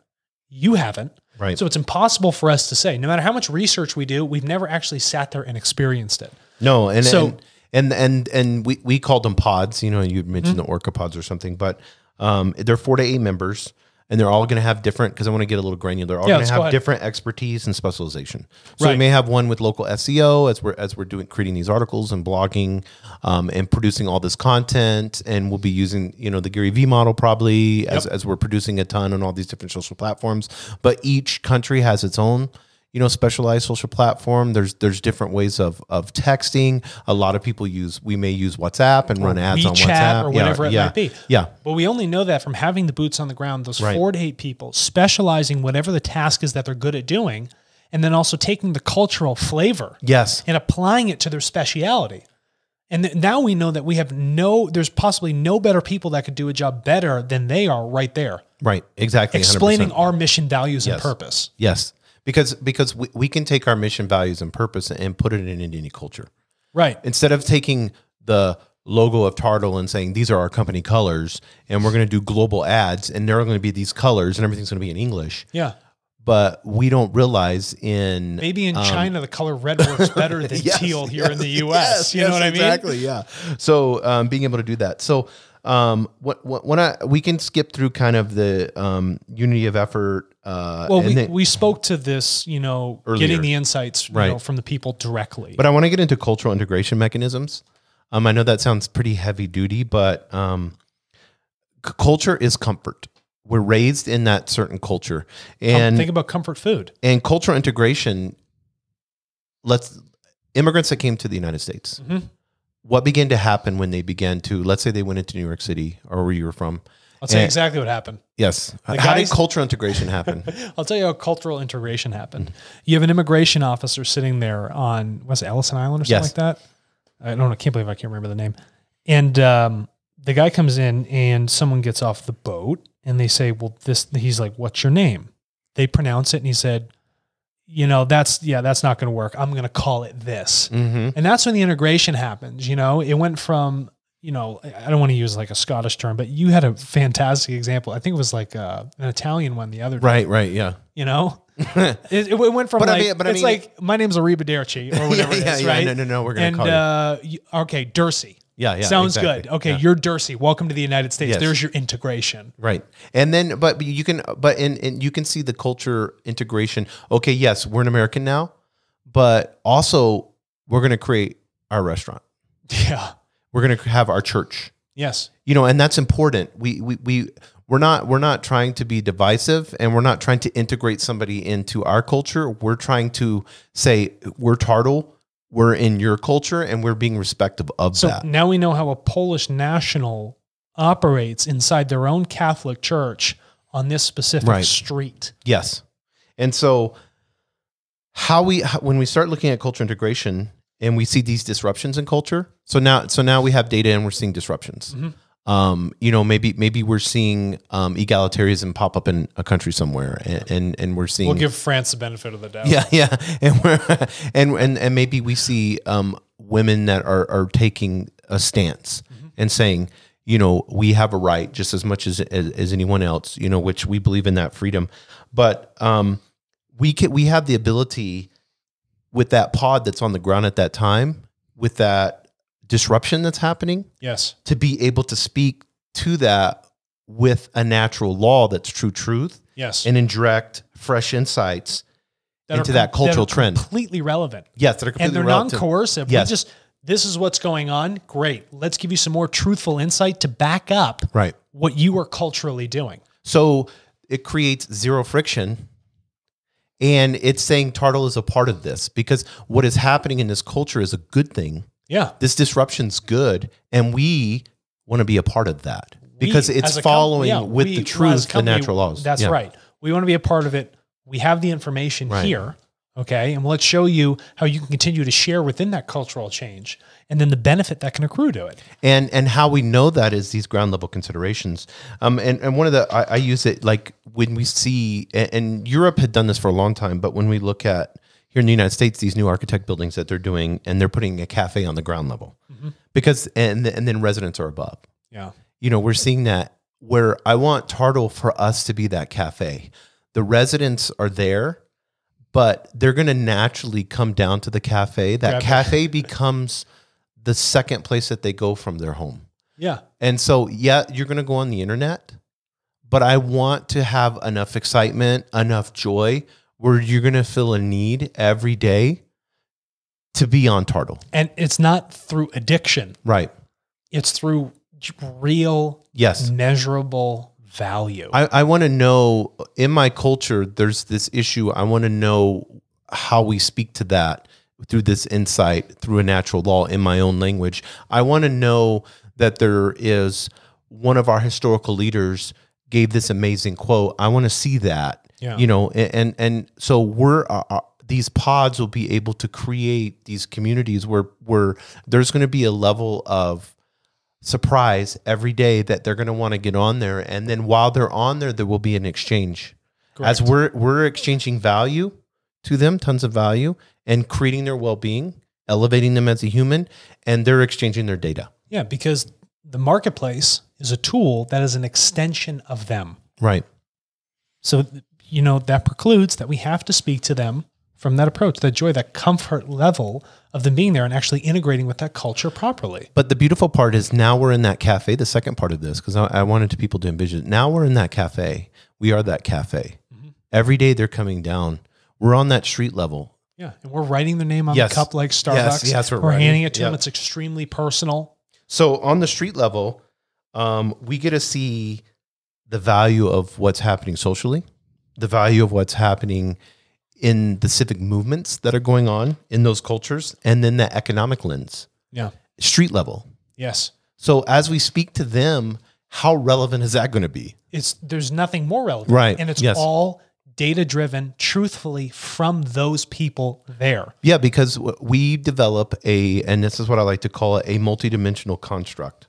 You haven't. right. So it's impossible for us to say, no matter how much research we do, we've never actually sat there and experienced it. No, and So- and and and, and we, we called them pods. You know, you mentioned Mm-hmm. the orca pods or something, but um, they're four to eight members, and they're all going to have different. Because I want to get a little granular. They're All Yeah, going to have different expertise and specialization. So we may have one with local SEO as we're as we're doing creating these articles and blogging, um, and producing all this content, and we'll be using you know the Gary V model probably as as we're producing a ton on all these different social platforms. But each country has its own you know specialized social platform there's there's different ways of of texting a lot of people use we may use whatsapp and run ads on whatsapp or Yeah, whatever it yeah, might be. yeah But we only know that from having the boots on the ground, those Right. four to eight people specializing whatever the task is that they're good at doing, and then also taking the cultural flavor yes and applying it to their speciality. And now we know that we have no, there's possibly no better people that could do a job better than they are right there, right exactly 100%. explaining our mission, values, and purpose. yes because because we, we can take our mission values and purpose and put it in any culture Right. instead of taking the logo of Tartle and saying these are our company colors and we're going to do global ads and there are going to be these colors and everything's going to be in english Yeah. but we don't realize in Maybe in um, China, the color red works better <laughs> than Yes, teal here in the US. <laughs> yes, you know yes, what I mean? Exactly. Yeah. So um, being able to do that. So um, what, what, when I we can skip through kind of the um, unity of effort. Uh, Well, we, then- we spoke to this, you know, Earlier. getting the insights you Right. know, from the people directly. but I want to get into cultural integration mechanisms. Um, I know that sounds pretty heavy duty, but um, c- culture is comfort. We're raised in that certain culture, and think about comfort food. and cultural integration. Let's immigrants that came to the United States. Mhm. What began to happen when they began to, let's say, they went into New York City or where you were from? I'll tell you exactly what happened. Yes. How guys- did cultural integration happen? <laughs> I'll tell you how cultural integration happened. You have an immigration officer sitting there on was it Ellison Island or something Yes. like that. I don't know. I can't believe I can't remember the name. And um, the guy comes in and someone gets off the boat and they say, "Well, this." He's like, "What's your name?" They pronounce it and he said, "You know, that's yeah, that's not going to work. I'm going to call it this." mm-hmm. And that's when the integration happens. You know, it went from, you know, I don't want to use like a Scottish term, but you had a fantastic example. I think it was like uh, an Italian one the other day, Right, right, yeah. you know? <laughs> it, it went from But I mean- but I it's mean- like, my name's Arrivederci or <laughs> whatever yeah, it is, yeah, right? No, no, no. We're gonna and call uh, you, okay, Dursey. Yeah, yeah. Sounds exactly. good. Okay, Yeah. you're Dursey. Welcome to the United States. Yes. There's your integration. Right. And then, but you can, but and, and you can see the culture integration. Okay, yes, we're an American now, but also we're going to create our restaurant. Yeah. We're going to have our church. Yes. you know and that's important we we, we we're not we're not trying to be divisive and we're not trying to integrate somebody into our culture we're trying to say we're tartle we're in your culture and we're being respectful of So that now we know how a Polish national operates inside their own Catholic church on this specific Right. street. yes and so how we when we start looking at culture integration and we see these disruptions in culture so now so now we have data and we're seeing disruptions mm-hmm. Um, you know, maybe maybe we're seeing um, egalitarianism pop up in a country somewhere, and and, and we're seeing We'll give France the benefit of the doubt. yeah, yeah, <laughs> and we're and and and maybe we see um, women that are are taking a stance and saying, you know, we have a right just as much as, as as anyone else, you know, which we believe in that freedom, but um, we can we have the ability with that pod that's on the ground at that time, with that disruption that's happening, Yes. to be able to speak to that with a natural law that's true truth Yes. and inject fresh insights That into that cultural are trend. Completely relevant. Yes, that are And completely they're relevant. non-coercive. Yes. We just this is what's going on. Great. Let's give you some more truthful insight to back up Right. what you are culturally doing. So it creates zero friction. And it's saying Tartle is a part of this because what is happening in this culture is a good thing. Yeah. This disruption's good. And we want to be a part of that because it's following yeah, with we, the truth, the natural laws. That's Yeah. right. We want to be a part of it. We have the information Right. here. Okay. And let's show you how you can continue to share within that cultural change and then the benefit that can accrue to it. and and how we know that is these ground level considerations um and, and one of the I, I use it like when we see and, and europe had done this for a long time but when we look at here in the united states these new architect buildings that they're doing and they're putting a cafe on the ground level mm-hmm. because and and then residents are above Yeah. you know, we're seeing that where I want Tartle for us to be that cafe. The residents are there, but they're going to naturally come down to the cafe. That Grab it. cafe becomes the second place that they go from their home. Yeah. And so, yeah, you're going to go on the internet, but I want to have enough excitement, enough joy where you're going to feel a need every day to be on Tartle. And it's not through addiction, Right. it's through real, Yes. measurable value. I, I want to know in my culture, there's this issue. I want to know how we speak to that through this insight, through a natural law in my own language. I want to know that there is one of our historical leaders gave this amazing quote. I want to see that, Yeah. you know, and, and, and so we're, uh, uh, these pods will be able to create these communities where, where there's going to be a level of surprise every day that they're going to want to get on there. And then while they're on there there will be an exchange. As we're we're exchanging value to them tons of value and creating their well-being elevating them as a human and they're exchanging their data. Yeah, because the marketplace is a tool that is an extension of them. right. So, you know, that precludes that we have to speak to them from that approach, that joy, that comfort level of them being there and actually integrating with that culture properly. but the beautiful part is now we're in that cafe the second part of this because I, I wanted to people to envision now we're in that cafe we are that cafe Every day they're coming down we're on that street level Yeah. And we're writing their name on Yes. the cup like Starbucks. yes, we're we're writing- handing it to them. It's extremely personal. So on the street level, um, we get to see the value of what's happening socially, the value of what's happening in the civic movements that are going on in those cultures, and then the economic lens, Yeah. street level. Yes. So as we speak to them, how relevant is that going to be? It's there's nothing more relevant. Right. And it's Yes. all data driven, truthfully from those people there. Yeah, because we develop a, and this is what I like to call it, a multidimensional construct.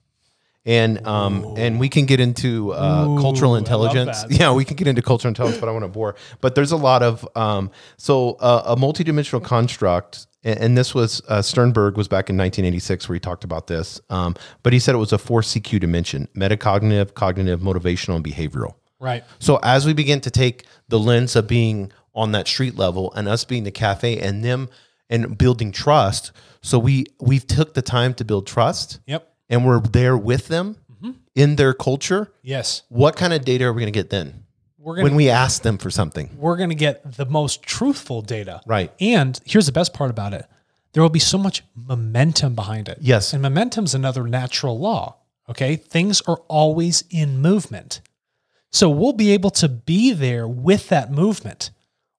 And um, and we can get into uh, cultural intelligence. Yeah, we can get into cultural intelligence, but I want to bore. But there's a lot of um, so uh, a multidimensional construct, and, and this was uh, Sternberg was back in 1986 where he talked about this. Um, but he said it was a four CQ dimension: metacognitive, cognitive, motivational, and behavioral. Right. So as we begin to take the lens of being on that street level and us being the cafe and them and building trust, so we we've took the time to build trust Yep. And we're there with them mm-hmm. in their culture. Yes. What kind of data are we going to get then We're gonna when we ask them for something? we're gonna get the most truthful data. Right. And here's the best part about it. There will be so much momentum behind it. Yes. And momentum's another natural law. Okay. Things are always in movement. So we'll be able to be there with that movement.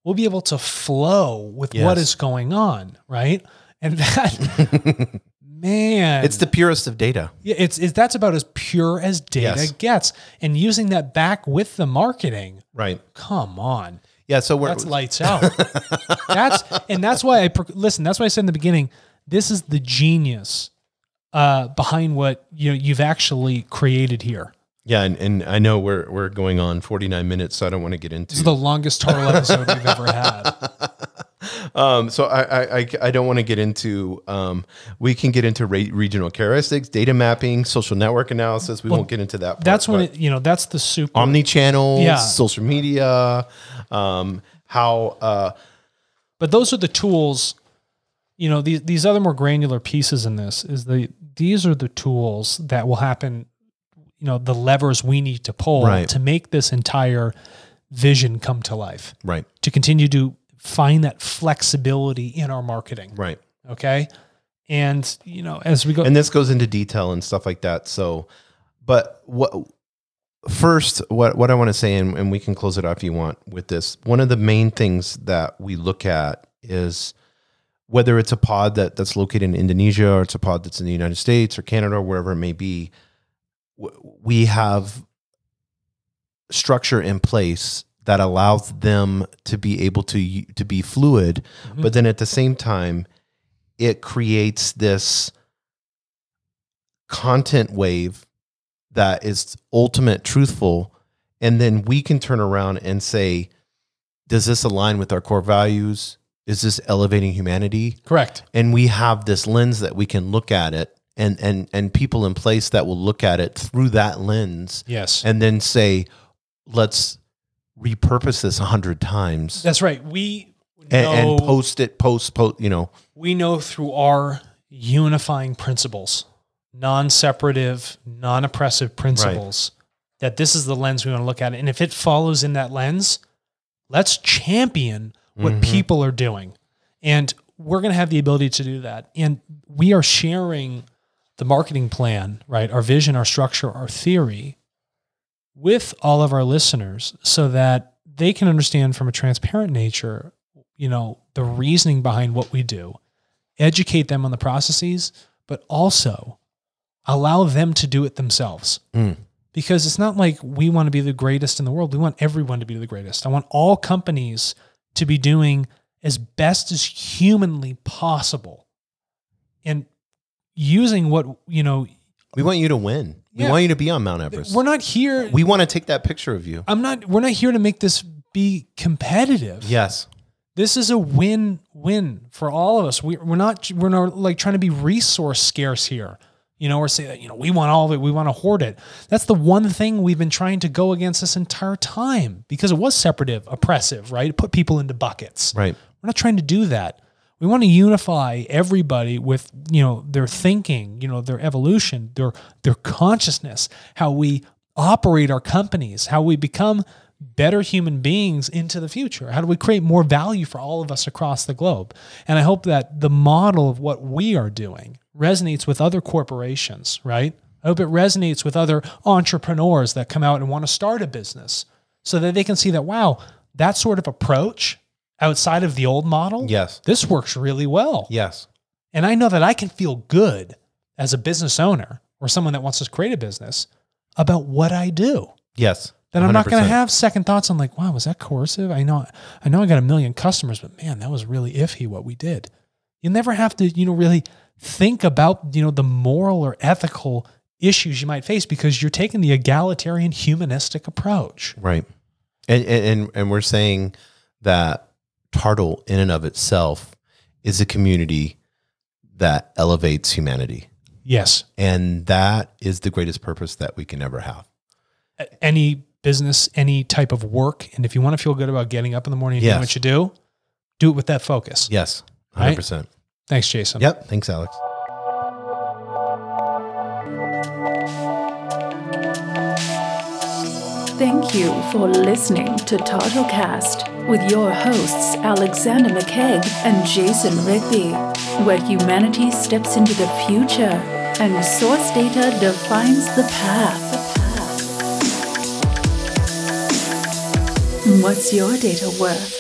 We'll be able to flow with what Yes. is going on. Right. And that, <laughs> <laughs> man, It's the purest of data. yeah, it's, it's that's about as pure as data Yes. gets. And using that back with the marketing, Right. come on. Yeah. So we're That's lights out. <laughs> that's and that's why I listen. That's why I said in the beginning, this is the genius uh, behind what you know you've actually created here. yeah, and, and I know we're we're going on 49 minutes, so I don't want to get This is into. the longest total episode we've ever had. <laughs> Um, so I I, I, don't want to get into. Um, we can get into re- regional characteristics, data mapping, social network analysis. We won't get into that. Part, That's when it you know that's the super. omni-channel, Yeah. social media, um, how uh, but those are the tools. You know these these other more granular pieces in this is the these are the tools that will happen. You know the levers we need to pull Right. to make this entire vision come to life. right, to continue to find that flexibility in our marketing. right. Okay. And, you know, as we go, and this goes into detail and stuff like that. So, but what first, what what I want to say, and, and we can close it off if you want with this. One of the main things that we look at is whether it's a pod that that's located in Indonesia or it's a pod that's in the United States or Canada or wherever it may be. We have structure in place that allows them to be able to to be fluid, Mhm. but then at the same time, it creates this content wave that is ultimate truthful and then we can turn around and say does this align with our core values is this elevating humanity correct. and we have this lens that we can look at it and and and people in place that will look at it through that lens Yes. and then say let's repurpose this a hundred times That's right. We and, know, and post it post post you know we know through our unifying principles, non-separative, non-oppressive principles, that this is the lens we want to look at. And if it follows in that lens, let's champion what Mhm. people are doing. And we're going to have the ability to do that. And we are sharing the marketing plan, right? Our vision, our structure, our theory with all of our listeners so that they can understand from a transparent nature, you know, the reasoning behind what we do, educate them on the processes, but also allow them to do it themselves. Mm. Because it's not like we want to be the greatest in the world. We want everyone to be the greatest. I want all companies to be doing as best as humanly possible and using what, you know, we want you to win we Yeah. want you to be on mount everest we're not here. we want to take that picture of you I'm not, we're not here to make this be competitive. yes This is a win-win for all of us. We, we're not we're not like trying to be resource scarce here, you know, or say that you know we want all of it, we want to hoard it. That's the one thing we've been trying to go against this entire time because it was separative, oppressive, right? It put people into buckets. right We're not trying to do that. We want to unify everybody with, you know, their thinking, you know, their evolution, their their consciousness, how we operate our companies, how we become better human beings into the future. How do we create more value for all of us across the globe? And I hope that the model of what we are doing resonates with other corporations, right? I hope it resonates with other entrepreneurs that come out and want to start a business so that they can see that, wow, that sort of approach outside of the old model, yes this works really well. yes And I know that I can feel good as a business owner or someone that wants to create a business about what I do. yes Then I'm not going to have second thoughts on like, wow, was that coercive? I know, I know I got a million customers, but man, that was really iffy what we did. You never have to, you know, really think about, you know, the moral or ethical issues you might face because you're taking the egalitarian humanistic approach. Right. And and and, and we're saying that Tartle in and of itself is a community that elevates humanity. Yes. And that is the greatest purpose that we can ever have. Any business, any type of work. And if you want to feel good about getting up in the morning and doing what you do, do it with that focus. Yes. 100%. Thanks, Jason. Yep. Thanks, Alex. Thank you for listening to TartleCast with your hosts, Alexander McCaig and Jason Rigby, where humanity steps into the future and source data defines the path. What's your data worth?